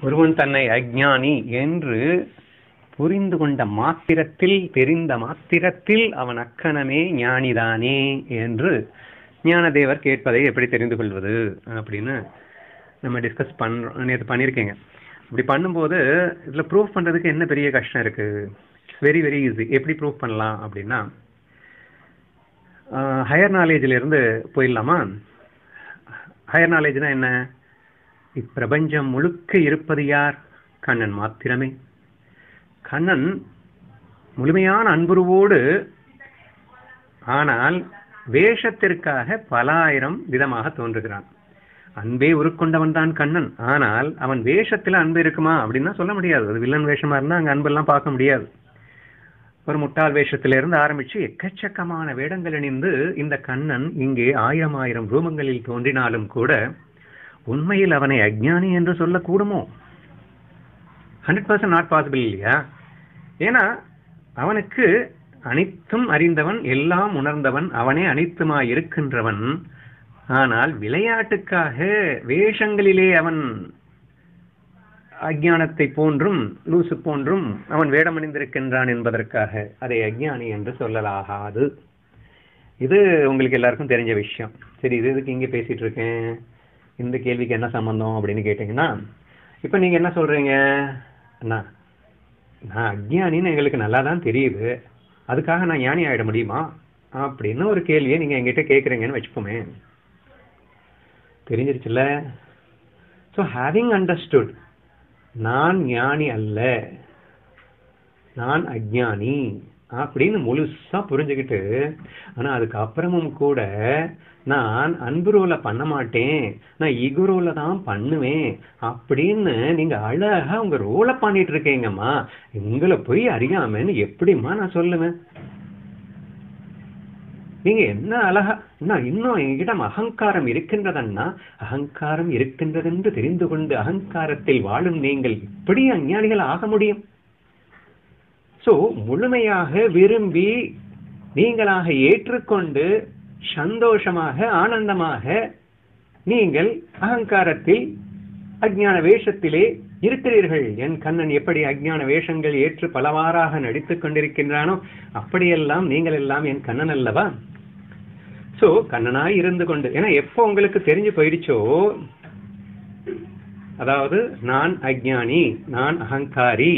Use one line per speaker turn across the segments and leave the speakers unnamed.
ஒருவன் தன்னை அஜ்ஞானி என்று புரிந்து கொண்ட மாத்திரத்தில் தெரிந்த மாத்திரத்தில் அவன் அக்கணமே ஞானிதானே என்று ஞானதேவர் கேட்பதை எப்படி தெரிந்து கொள்வது அப்படின்னு நம்ம டிஸ்கஸ் பண்ணுறோம் நேற்று பண்ணியிருக்கீங்க இப்படி பண்ணும்போது இதில் ப்ரூஃப் பண்ணுறதுக்கு என்ன பெரிய கஷ்டம் இருக்குது வெரி வெரி ஈஸி எப்படி ப்ரூஃப் பண்ணலாம் அப்படின்னா ஹையர் நாலேஜிலிருந்து போயிடலாமா? ஹையர் நாலேஜ்னால் என்ன? இப்பிரபஞ்சம் முழுக்க இருப்பது யார்? கண்ணன் மாத்திரமே. கண்ணன் முழுமையான அன்புருவோடு ஆனால் வேஷத்திற்காக பல ஆயிரம் விதமாக தோன்றுகிறான். அன்பே உருக்கொண்டவன் தான் கண்ணன். ஆனால் அவன் வேஷத்துல அன்பு இருக்குமா அப்படின்னா சொல்ல முடியாது. அது வில்லன் வேஷமா இருந்தா அங்க அன்பெல்லாம் பார்க்க முடியாது. ஒரு முட்டாள் வேஷத்திலிருந்து ஆரம்பிச்சு எக்கச்சக்கமான வேடங்கள் இணைந்து இந்த கண்ணன் இங்கே ஆயிரம் ஆயிரம் ரூபங்களில் தோன்றினாலும் கூட உண்மையில் அவனை அஜ்ஞானி என்று சொல்லக்கூடுமோ? ஹண்ட்ரட் பர்சன்ட் நாட் பாசிபிள் இல்லையா? ஏன்னா அவனுக்கு அனைத்தும் அறிந்தவன் எல்லாம் உணர்ந்தவன் அவனே அனைத்துமாய் இருக்கின்றவன் ஆனால் விளையாட்டுக்காக வேஷங்களிலே அவன் அஜ்ஞானத்தை போன்றும் லூசு போன்றும் அவன் வேடமணிந்திருக்கின்றான் என்பதற்காக அதை அஜ்ஞானி என்று சொல்லலாகாது. இது உங்களுக்கு எல்லாருக்கும் தெரிஞ்ச விஷயம். சரி இது இதுக்கு இங்கே பேசிட்டு இருக்கேன்? இந்த கேள்விக்கு என்ன சம்மந்தம் அப்படின்னு கேட்டிங்கன்னா இப்போ நீங்கள் என்ன சொல்கிறீங்க அண்ணா நான் அஜ்ஞானின்னு எங்களுக்கு நல்லா தான் தெரியுது. அதுக்காக நான் ஞானி ஆகிட முடியுமா? அப்படின்னு ஒரு கேள்வியை நீங்கள் எங்கிட்ட கேட்குறீங்கன்னு வச்சுப்போமே தெரிஞ்சிருச்சுல்ல? ஸோ ஹேவிங் அண்டர்ஸ்டுட் நான் ஞானி அல்ல. நான் அஜ்ஞானி அப்படின்னு முழுசா புரிஞ்சுக்கிட்டு ஆனா அதுக்கு அப்புறமும் கூட நான் அன்பு ரோல பண்ண மாட்டேன் நான் ஈகோ ரோல தான் பண்ணுவேன் அப்படின்னு நீங்க அழகா உங்க ரோல பண்ணிட்டு இருக்கீங்கம்மா. உங்களை போய் அறியாமன்னு எப்படிம்மா நான் சொல்லுவேன்? நீங்க என்ன அழகா நான் இன்னும் எங்கிடம் அகங்காரம் இருக்கின்றதன்னா அகங்காரம் இருக்கின்றது என்று தெரிந்து கொண்டு அகங்காரத்தில் வாழும் நீங்கள் எப்படி அஞ்ஞானிகள் ஆக முடியும்? ஸோ முழுமையாக விரும்பி நீங்களாக ஏற்றுக்கொண்டு சந்தோஷமாக ஆனந்தமாக நீங்கள் அகங்காரத்தில் அஜ்ஞான வேஷத்திலே இருக்கிறீர்கள். என் கண்ணன் எப்படி அஜ்ஞான வேஷங்கள் ஏற்று பலவாறாக நடித்துக் கொண்டிருக்கின்றானோ அப்படியெல்லாம் நீங்கள் எல்லாம் என் கண்ணன் அல்லவா? சோ கண்ணனாய் இருந்து கொண்டு ஏன்னா எப்போ உங்களுக்கு தெரிஞ்சு போயிடுச்சோ? அதாவது நான் அஜ்ஞானி நான் அகங்காரி.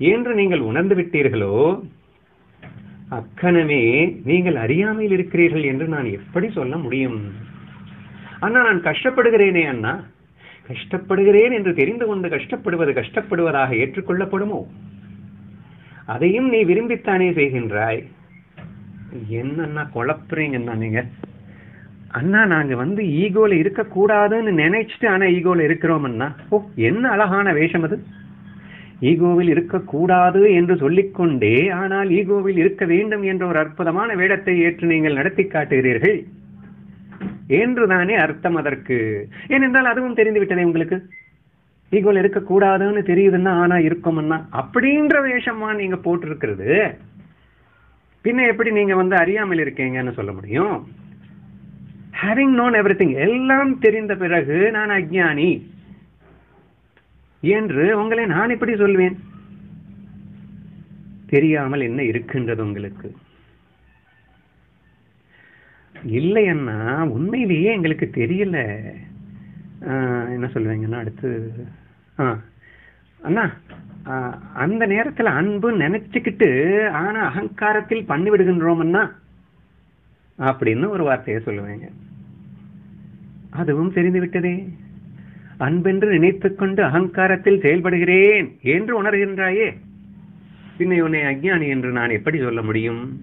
என்று நீங்கள் உணர்ந்து விட்டீர்களோ அக்கணமே நீங்கள் அறியாமையில் இருக்கிறீர்கள் என்று நான் எப்படி சொல்ல முடியும்? அண்ணா நான் கஷ்டப்படுகிறேனே அண்ணா. கஷ்டப்படுகிறேன் என்று தெரிந்து கொண்டு கஷ்டப்படுவது கஷ்டப்படுவதாக ஏற்றுக்கொள்ளப்படுமோ? அதையும் நீ விரும்பித்தானே செய்கின்றாய். என்னன்னா குழப்புறீங்கன்னா நீங்க? அண்ணா நாங்க வந்து ஈகோல இருக்க கூடாதுன்னு நினைச்சிட்டு ஆனா ஈகோல இருக்கிறோம் அண்ணா. ஓ என்ன அழகான வேஷம் அது. ஈகோவில் இருக்கக்கூடாது என்று சொல்லிக்கொண்டே ஆனால் ஈகோவில் இருக்க வேண்டும் என்ற ஒரு அற்புதமான வேடத்தை ஏற்று நீங்கள் நடத்தி காட்டுகிறீர்கள். என்றுதானே அர்த்தம் அதற்கு? ஏனென்றால் அதுவும் தெரிந்துவிட்டதே உங்களுக்கு. ஈகோவில் இருக்கக்கூடாதுன்னு தெரியுதுன்னா ஆனா இருக்கோம்னா அப்படின்ற வேஷமா நீங்க போட்டிருக்கிறது. பின்ன எப்படி நீங்க வந்து அறியாமல் இருக்கீங்கன்னு சொல்ல முடியும்? ஹேவிங் நோன் எவ்ரி எல்லாம் தெரிந்த பிறகு நான் அஜ்ஞானி. என்று உங்களை நான் எப்படி சொல்வேன்? தெரியாமல் என்ன இருக்கின்றது உங்களுக்கு? இல்லையன்னா உண்மையிலேயே எங்களுக்கு தெரியல. என்ன சொல்லுவீங்கன்னா அடுத்து ஆ அண்ணா அந்த நேரத்துல அன்பு நினைச்சுக்கிட்டு ஆனா அகங்காரத்தில் பண்ணி விடுகின்றோம்னா அப்படின்னு ஒரு வார்த்தையை சொல்லுவேங்க. அதுவும் தெரிந்து விட்டதே அன்பென்று நினைத்துக் கொண்டு அகங்காரத்தில் செயல்படுகிறேன் என்று உணர்கின்றாயே. பின்ன உன்னை அஜ்ஞானி என்று நான் எப்படி சொல்ல முடியும்?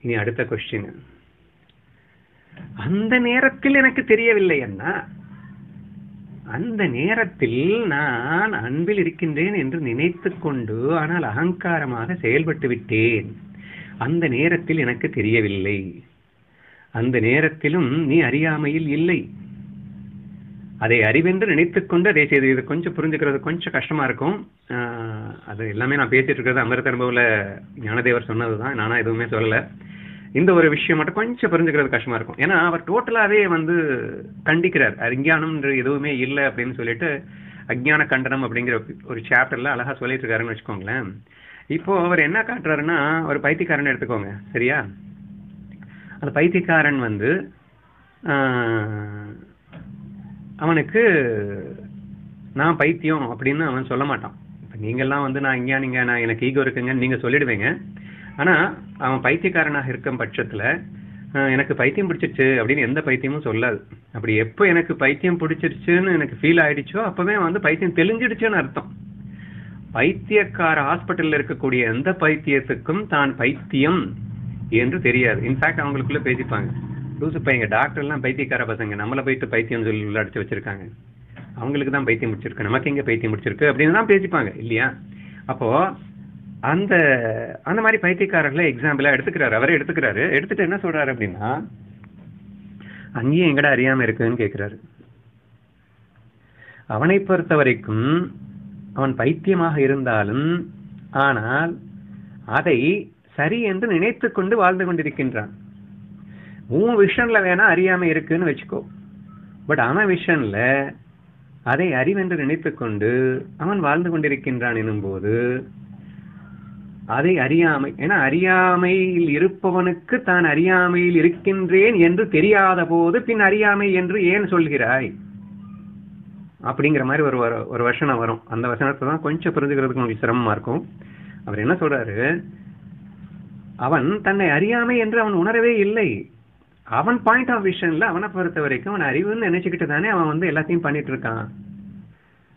இனி அடுத்த கொஸ்டின் அந்த நேரத்தில் எனக்கு தெரியவில்லை அந்த நேரத்தில் நான் அன்பில் இருக்கின்றேன் என்று நினைத்துக் கொண்டு ஆனால் அகங்காரமாக செயல்பட்டு விட்டேன். அந்த நேரத்தில் எனக்கு தெரியவில்லை. அந்த நேரத்திலும் நீ அறியாமையில் இல்லை. அதை அறிவென்று நினைத்துக்கொண்டு அதை செய்து இது கொஞ்சம் புரிஞ்சுக்கிறது கொஞ்சம் கஷ்டமா இருக்கும். அது எல்லாமே நான் பேசிட்டு இருக்கிறது அமிர்த அனுபவில் ஞானதேவர் சொன்னதுதான் நானா எதுவுமே சொல்லலை. இந்த ஒரு விஷயம் மட்டும் கொஞ்சம் புரிஞ்சுக்கிறது கஷ்டமா இருக்கும். ஏன்னா அவர் டோட்டலாவே வந்து கண்டிக்கிறார். அறிஞானம்ன்ற எதுவுமே இல்லை அப்படின்னு சொல்லிட்டு அஜ்ஞான கண்டனம் அப்படிங்கிற ஒரு சாப்டர்ல அழகா சொல்லிட்டு இருக்காருன்னு வச்சுக்கோங்களேன். இப்போ அவர் என்ன காட்டுறாருன்னா ஒரு பைத்தியக்காரன் எடுத்துக்கோங்க சரியா? அந்த பைத்தியக்காரன் வந்து அவனுக்கு நான் பைத்தியம் அப்படின்னு அவன் சொல்ல மாட்டான். இப்போ நீங்கள்லாம் வந்து நான் இங்கேயா நீங்க நான் எனக்கு ஈகோ இருக்குங்கன்னு நீங்கள் சொல்லிடுவீங்க. ஆனால் அவன் பைத்தியக்காரனாக இருக்கும் பட்சத்தில் எனக்கு பைத்தியம் பிடிச்சிருச்சு அப்படின்னு எந்த பைத்தியமும் சொல்லாது. அப்படி எப்போ எனக்கு பைத்தியம் பிடிச்சிருச்சுன்னு எனக்கு ஃபீல் ஆயிடுச்சோ அப்பவே வந்து பைத்தியம் தெளிஞ்சிடுச்சுன்னு அர்த்தம். பைத்தியக்கார ஹாஸ்பிட்டலில் இருக்கக்கூடிய எந்த பைத்தியத்துக்கும் தான் பைத்தியம் என்று தெரியாது. இன்ஃபேக்ட் அவங்களுக்குள்ள பேசிப்பாங்க. லூசு பையங்க டாக்டர்லாம் பைத்தியக்கார பசங்க. நம்மளை போயிட்டு பைத்தியம் சொல்லி உள்ள அடிச்சு வச்சிருக்காங்க. அவங்களுக்கு தான் பைத்தியம் முடிச்சிருக்கு நமக்கு எங்கே பைத்தியம் முடிச்சிருக்கு அப்படின்னு தான் பேசிப்பாங்க. இல்லையா? அப்போ அந்த அந்த மாதிரி பைத்தியக்காரர்களை எக்ஸாம்பிளா எடுத்துக்கிறாரு. அவரே எடுத்துக்கிறாரு. எடுத்துட்டு என்ன சொல்றாரு அப்படின்னா அங்கேயும் எங்கடா அறியாம இருக்குன்னு கேக்குறாரு. அவனை பொறுத்த வரைக்கும் அவன் பைத்தியமாக இருந்தாலும் ஆனால் அதை சரி என்று நினைத்து கொண்டு வாழ்ந்து கொண்டிருக்கின்றான். உன் விஷன்ல வேணா அறியாமை இருக்குன்னு வச்சுக்கோ. பட் அவன் விஷன்ல அதை அறிவென்று நினைத்துக்கொண்டு அவன் வாழ்ந்து கொண்டிருக்கின்றான் எனும்போது அதை அறியாமை ஏன்னா அறியாமையில் இருப்பவனுக்கு தான் அறியாமையில் இருக்கின்றேன் என்று தெரியாத போது பின் அறியாமை என்று ஏன் சொல்கிறாய்? அப்படிங்கிற மாதிரி ஒரு ஒரு வசனம் வரும். அந்த வசனத்தை தான் கொஞ்சம் புரிஞ்சுக்கிறதுக்கு உங்களுக்கு சிரமமா இருக்கும். அவர் என்ன சொல்றாரு? அவன் தன்னை அறியாமை என்று அவன் உணரவே இல்லை. அவன் பாயிண்ட் ஆஃப் விஷன்ல அவனை பொறுத்த வரைக்கும் அவன் அறிவுன்னு நினைச்சுக்கிட்டு தானே அவன் வந்து எல்லாத்தையும் பண்ணிட்டு இருக்கான்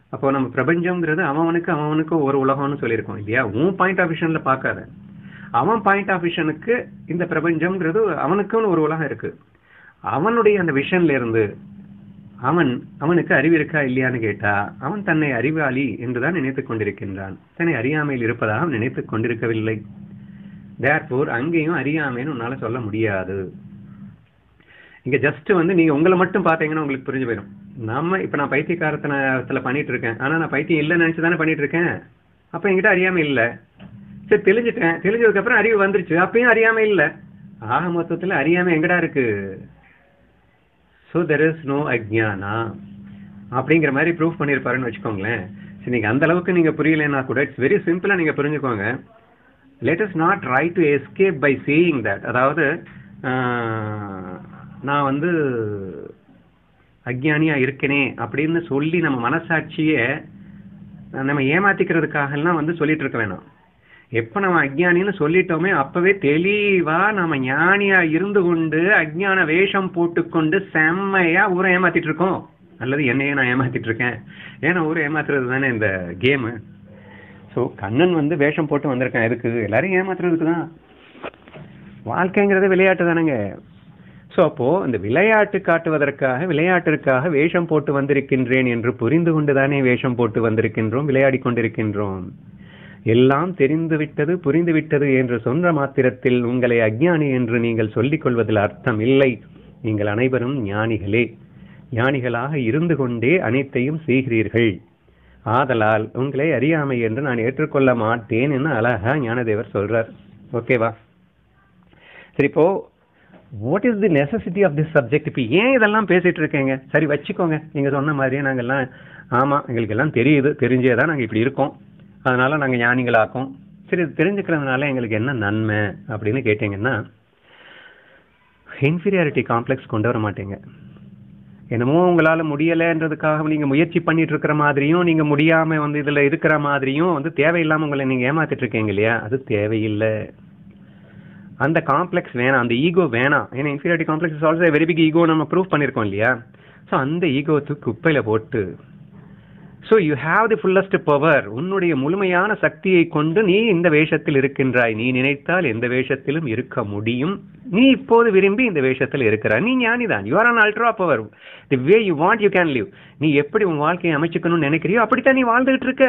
அப்போ நம்ம பிரபஞ்சம்ங்கிறது அவனுக்கு அவனுக்கு ஒரு உலகம்னு சொல்லியிருக்கோம் இல்லையா? உன் பாயிண்ட் ஆஃப் விஷன்ல பார்க்காத. அவன் பாயிண்ட் ஆஃப் விஷனுக்கு இந்த பிரபஞ்சம்ங்கிறது அவனுக்குன்னு ஒரு உலகம் இருக்கு. அவனுடைய அந்த விஷன்ல இருந்து அவன் அவனுக்கு அறிவு இருக்கா இல்லையான்னு கேட்டா அவன் தன்னை அறிவாளி என்றுதான் நினைத்துக் கொண்டிருக்கின்றான். தன்னை அறியாமையில் இருப்பதாக அவன் நினைத்துக் கொண்டிருக்கவில்லை. தேர்ஃபோர் அங்கேயும் அறியாமைன்னு உன்னால சொல்ல முடியாது. இங்க ஜஸ்ட் வந்து நீங்க உங்களை மட்டும் பாத்தீங்கன்னா உங்களுக்கு புரிஞ்சு போயிடும். நம்ம இப்ப நான் பைத்தியக்காரத்தனத்துல பண்ணிட்டு இருக்கேன் ஆனா நான் பைத்தியம் இல்லைன்னு நினைச்சு தானே பண்ணிட்டு இருக்கேன் அப்ப என்கிட்ட அறியாமல் இல்ல. சரி தெளிஞ்சிட்டேன். தெளிஞ்சதுக்கு அப்புறம் அறிவு வந்துருச்சு. அப்பயும் அறியாம இல்ல. ஆக மொத்தத்துல அறியாமல் எங்கடா இருக்கு? ஸோ தெர் இஸ் நோ அஜ்ஞானா அப்படிங்கிற மாதிரி ப்ரூஃப் பண்ணியிருப்பாருன்னு வச்சுக்கோங்களேன். சரி நீங்கள் அந்த அளவுக்கு நீங்கள் புரியலைன்னா கூட இட்ஸ் வெரி சிம்பிளாக நீங்கள் புரிஞ்சுக்கோங்க. Let not try to escape by seeing that அதாவது நான் வந்து அஜ்ஞானியா இருக்கனே அப்படின்னு சொல்லி நம்ம மனசாட்சியை நம்ம ஏமாத்திக்கிறதுக்காக எல்லாம் வந்து சொல்லிட்டு இருக்க வேணாம். எப்ப நம்ம அஜ்ஞானின்னு சொல்லிட்டோமே அப்பவே தெளிவா நம்ம ஞானியா இருந்து கொண்டு அஜ்ஞான வேஷம் போட்டுக்கொண்டு செம்மையா ஊரை ஏமாத்திட்டு இருக்கோம். அல்லது என்னையே நான் ஏமாத்திட்டு இருக்கேன். ஏன்னா ஊரை ஏமாத்துறது தானே இந்த கேமு. ஸோ கண்ணன் வந்து வேஷம் போட்டு வந்திருக்கேன். எதுக்கு? எல்லாரையும் ஏமாத்துறதுக்கு தான். வாழ்க்கைங்கிறது விளையாட்டு தானேங்க. ஸோ அப்போ இந்த விளையாட்டு காட்டுவதற்காக விளையாட்டிற்காக வேஷம் போட்டு வந்திருக்கின்றேன் என்று புரிந்து கொண்டுதானே வேஷம் போட்டு வந்திருக்கின்றோம் விளையாடி கொண்டிருக்கின்றோம். எல்லாம் தெரிந்து விட்டது புரிந்து விட்டது என்று சொன்ன மாத்திரத்தில் உங்களை அஜ்ஞானி என்று நீங்கள் சொல்லிக் கொள்வதில் அர்த்தம் இல்லை. நீங்கள் அனைவரும் ஞானிகளே. ஞானிகளாக இருந்து கொண்டே அனைத்தையும் செய்கிறீர்கள். ஆதலால் உங்களை அறியாமை என்று நான் ஏற்றுக்கொள்ள மாட்டேன் என்று அழகா ஞானதேவர் சொல்றார். ஓகேவா? சரி இப்போ what is the necessity of this subject இப்போ ஏன் இதெல்லாம் பேசிட்டு இருக்கீங்க? சரி வச்சுக்கோங்க. நீங்கள் சொன்ன மாதிரியே நாங்கள்லாம் ஆமாம் எங்களுக்கு எல்லாம் தெரியுது தெரிஞ்சே தான் நாங்கள் இப்படி இருக்கோம். அதனால் நாங்கள் ஞானிகளாக்கும். சரி இது தெரிஞ்சுக்கிறதுனால எங்களுக்கு என்ன நன்மை அப்படின்னு கேட்டீங்கன்னா இன்ஃபீரியாரிட்டி காம்ப்ளெக்ஸ் கொண்டு வர மாட்டீங்க. என்னமோ உங்களால் முடியலைன்றதுக்காக நீங்கள் முயற்சி பண்ணிட்டு இருக்கிற மாதிரியும் நீங்கள் முடியாமல் வந்து இதில் இருக்கிற மாதிரியும் வந்து தேவையில்லாமல் உங்களை நீங்கள் ஏமாத்திட்டு இருக்கீங்க இல்லையா? அது தேவையில்லை. அந்த காம்ப்ளெக்ஸ் வேணாம் அந்த ஈகோ வேணாம். ஏன்னா inferiority complex is also very big ego நம்ம ப்ரூவ் பண்ணியிருக்கோம் இல்லையா? ஸோ அந்த ஈகோ தூக்கி போட்டு so you have the fullest power உன்னுடைய முழுமையான சக்தியை கொண்டு நீ இந்த வேஷத்தில் இருக்கின்றாய். நீ நினைத்தால் எந்த வேஷத்திலும் இருக்க முடியும். நீ இப்போது விரும்பி இந்த வேஷத்தில் இருக்கிறாய். நீ ஞானிதான். You are an ultra power the way you want you can live நீ எப்படி உன் வாழ்க்கையை அமைச்சுக்கணும்னு நினைக்கிறியோ அப்படித்தான் நீ வாழ்ந்துகிட்டு இருக்க.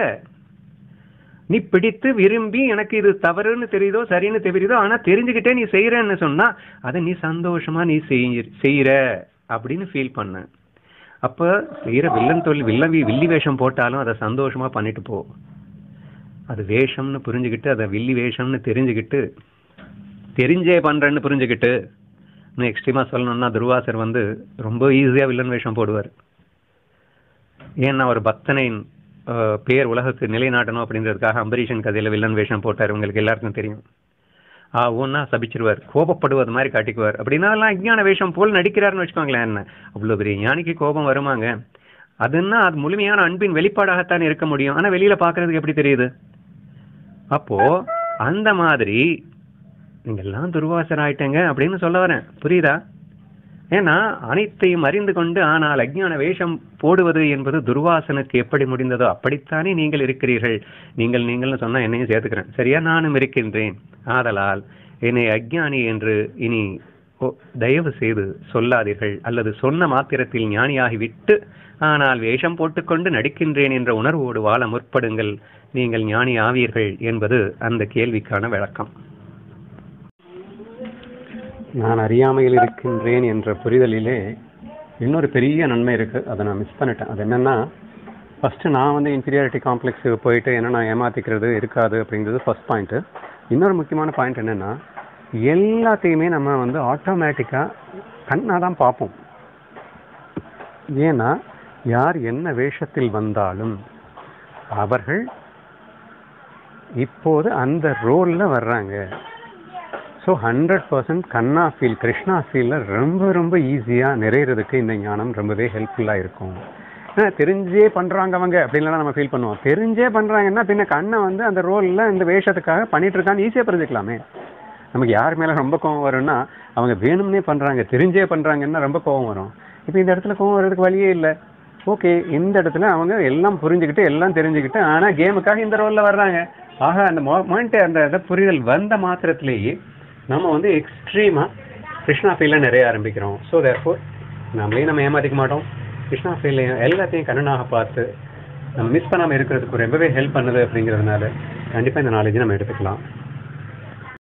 நீ பிடித்து விரும்பி எனக்கு இது தவறுன்னு தெரியுதோ சரின்னு தெரியுதோ ஆனா தெரிஞ்சுக்கிட்டே நீ செய்யறன்னு சொன்னா அதை நீ சந்தோஷமா நீ செய்- செய்யற அப்படின்னு ஃபீல் பண்ண. அப்ப செய்யற வில்லன் தொழில் வில்லவி வில்லி வேஷம் போட்டாலும் அதை சந்தோஷமா பண்ணிட்டு போ. அது வேஷம்னு புரிஞ்சுக்கிட்டு அதை வில்லி வேஷம்னு தெரிஞ்சுக்கிட்டு தெரிஞ்சே பண்றேன்னு புரிஞ்சுக்கிட்டு இன்னும் எக்ஸ்ட்ரீமா சொல்லணும்னா துருவாசர் வந்து ரொம்ப ஈஸியா வில்லன் வேஷம் போடுவார். ஏன்னா ஒரு பக்தனை பேர் உலகத்துக்கு நிலைநாட்டணும் அப்படின்றதுக்காக அம்பரீஷன் கதையில் வில்லன் வேஷம் போட்டார். உங்களுக்கு எல்லாருக்கும் தெரியும். ஆ ஒன்னா சபிச்சிருவார். கோபப்படுவது மாதிரி காட்டிக்குவார். அப்படின்னா எல்லாம் அஜ்ஞான வேஷம் போல் நடிக்கிறாருன்னு வச்சுக்கோங்களேன். என்ன? அவ்வளோ பெரிய ஞானிக்கு கோபம் வருமாங்க? அதுன்னா அது முழுமையான அன்பின் வெளிப்பாடாகத்தான் இருக்க முடியும். ஆனால் வெளியில் பார்க்கறதுக்கு எப்படி தெரியுது? அப்போ அந்த மாதிரி நீங்க எல்லாம் துர்வாசர் ஆயிட்டேங்க அப்படின்னு சொல்ல வரேன். புரியுதா? ஏன்னா அனைத்தையும் அறிந்து கொண்டு ஆனால் அஜ்ஞான வேஷம் போடுவது என்பது துர்வாசனுக்கு எப்படி முடிந்ததோ அப்படித்தானே நீங்கள் இருக்கிறீர்கள். நீங்கள் நீங்கள்னு சொன்னா என்னையும் சேர்த்துக்கிறேன். சரியா? நானும் இருக்கின்றேன். ஆதலால் என்னை அஜ்ஞானி என்று இனி தயவு செய்து சொல்லாதீர்கள். அல்லது சொன்ன மாத்திரத்தில் ஞானியாகிவிட்டு ஆனால் வேஷம் போட்டுக்கொண்டு நடிக்கின்றேன் என்ற உணர்வோடு வாழ முற்படுங்கள். நீங்கள் ஞானி ஆவீர்கள் என்பது அந்த கேள்விக்கான விளக்கம். நான் அறியாமையில் இருக்கின்றேன் என்ற புரிதலிலே இன்னொரு பெரிய நன்மை இருக்குது அதை நான் மிஸ் பண்ணிட்டேன். அது என்னென்னா ஃபஸ்ட்டு நான் வந்து இன்ஃபீரியாரிட்டி காம்ப்ளெக்ஸுக்கு போயிட்டு என்ன நான் ஏமாற்றிக்கிறது இருக்காது அப்படிங்கிறது ஃபஸ்ட் பாயிண்ட்டு இன்னொரு முக்கியமான பாயிண்ட் என்னன்னா எல்லாத்தையுமே நம்ம வந்து ஆட்டோமேட்டிக்காக கண்ணாக தான் பார்ப்போம். ஏன்னா யார் என்ன வேஷத்தில் வந்தாலும் அவர்கள் இப்போது அந்த ரோலில் வர்றாங்க. So hundred percent Kanna feel Krishna ஃபீலில் ரொம்ப ரொம்ப ஈஸியாக நிறையிறதுக்கு இந்த ஞானம் ரொம்பவே ஹெல்ப்ஃபுல்லாக இருக்கும். ஏன்னா தெரிஞ்சே பண்ணுறாங்க அவங்க அப்படின்லாம் நம்ம ஃபீல் பண்ணுவோம். தெரிஞ்சே பண்ணுறாங்கன்னா பின்ன கண்ணை வந்து அந்த ரோலில் இந்த வேஷத்துக்காக பண்ணிகிட்டு இருக்கான்னு ஈஸியாக புரிஞ்சுக்கலாமே. நமக்கு யார் மேலே ரொம்ப கோவம் வரும்னா அவங்க வேணும்னே பண்ணுறாங்க தெரிஞ்சே பண்ணுறாங்கன்னா ரொம்ப கோவம் வரும். இப்போ இந்த இடத்துல கோவம் வர்றதுக்கு வழியே இல்லை. ஓகே இந்த இடத்துல அவங்க எல்லாம் புரிஞ்சுக்கிட்டு எல்லாம் தெரிஞ்சுக்கிட்டு ஆனால் கேமுக்காக இந்த ரோலில் வர்றாங்க. ஆக அந்த மொமெண்ட்டு அந்த இதை புரிதல் வந்த மாத்திரத்திலேயே நம்ம வந்து எக்ஸ்ட்ரீமாக கிருஷ்ணா ஃபீல்ல நிறைய ஆரம்பிக்கிறோம். ஸோ தேர்ஃபோர் நம்மளையும் நம்ம ஏமாற்றிக்க மாட்டோம். கிருஷ்ணா ஃபீல்லையும் எல்லாத்தையும் கண்ணனாக பார்த்து நம்ம மிஸ் பண்ணாமல் இருக்கிறதுக்கு ரொம்பவே ஹெல்ப் பண்ணுது அப்படிங்கிறதுனால கண்டிப்பாக இந்த நாலேஜை நம்ம எடுத்துக்கலாம்.